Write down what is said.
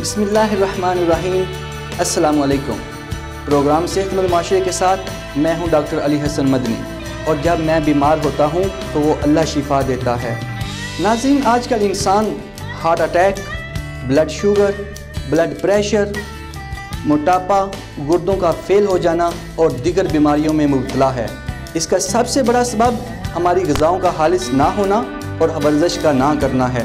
بسم اللہ الرحمن الرحیم۔ السلام علیکم۔ پروگرام صحت مند معاشرے کے ساتھ میں ہوں ڈاکٹر علی حسن مدنی۔ اور جب میں بیمار ہوتا ہوں تو وہ اللہ شفا دیتا ہے۔ ناظرین، آج کل انسان heart attack, blood sugar, blood pressure, موٹاپا، گردوں کا فیل ہو جانا اور دیگر بیماریوں میں مبتلا ہے۔ اس کا سب سے بڑا سبب ہماری غذاؤں کا خالص نہ ہونا اور ورزش کا نہ کرنا ہے۔